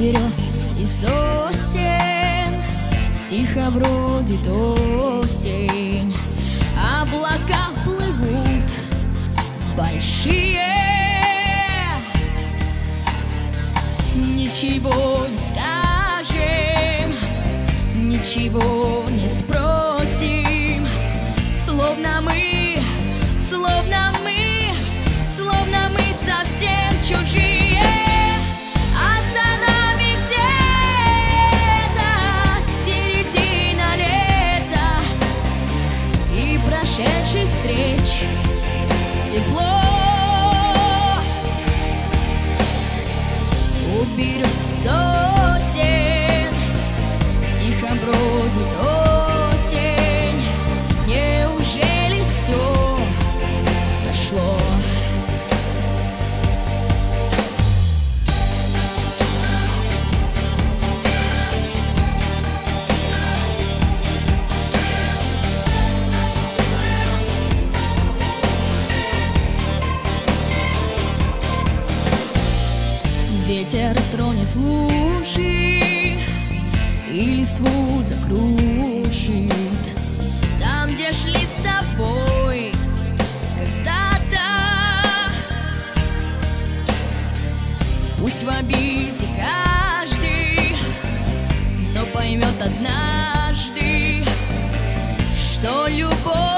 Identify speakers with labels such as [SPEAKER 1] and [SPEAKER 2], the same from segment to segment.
[SPEAKER 1] берез и сосен. Тихо бродит осень. Облака плывут большие. Ничего не скажем, ничего не спросим. Словно мы, словно мы, словно мы совсем чужие. тепло Ветер тронет лужи и листву закрушит, Там, где шли с тобой когда-то, пусть в обиде каждый, но поймет однажды, что любовь.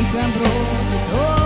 [SPEAKER 1] lichaam brood